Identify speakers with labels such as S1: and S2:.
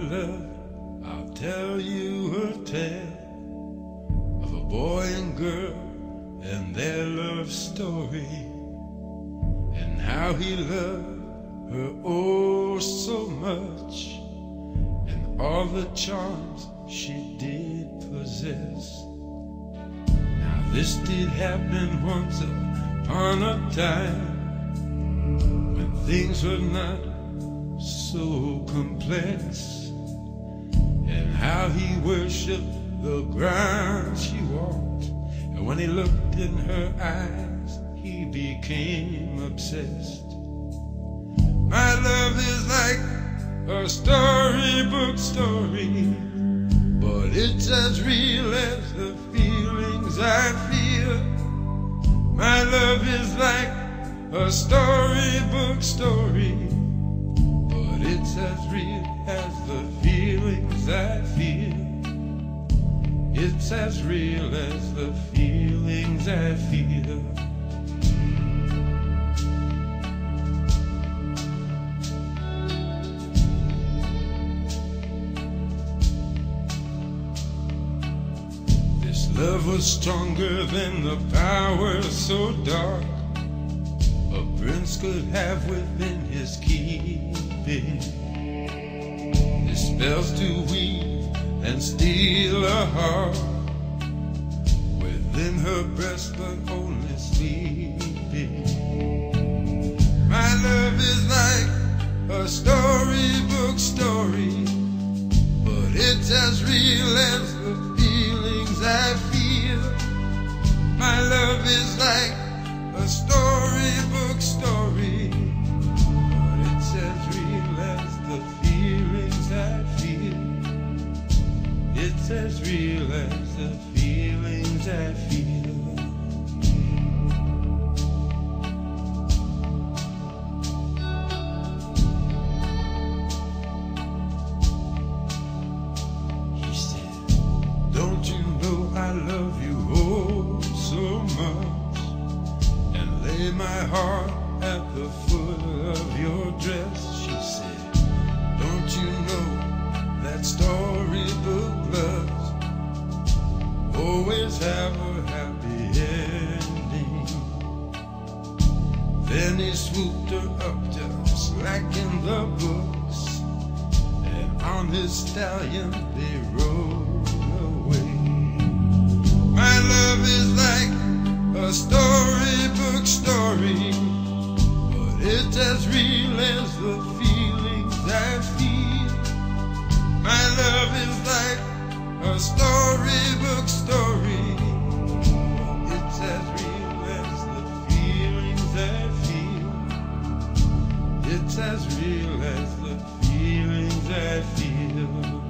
S1: love, I'll tell you a tale of a boy and girl and their love story, and how he loved her oh so much, and all the charms she did possess. Now, this did happen once upon a time when things were not so complex, how he worshiped the ground she walked. And when he looked in her eyes, he became obsessed. My love is like a storybook story, but it's as real as the feelings I feel. My love is like a storybook It's as real as the feelings I feel. This love was stronger than the power so dark a prince could have within his keeping. His spells to weave and steal a heart but only sleeping. My love is like a storybook story, but it's as real as the feelings I feel. My love is like a storybook story, but it's as real as the feelings I feel. It's as real as the feelings I feel. Much? And lay my heart at the foot of your dress. She said, Don't you know that storybook loves always have a happy ending? Then he swooped her up just like in the books, and on his stallion they rode It's as real as the feelings I feel. My love is like a storybook story. It's as real as the feelings I feel. It's as real as the feelings I feel.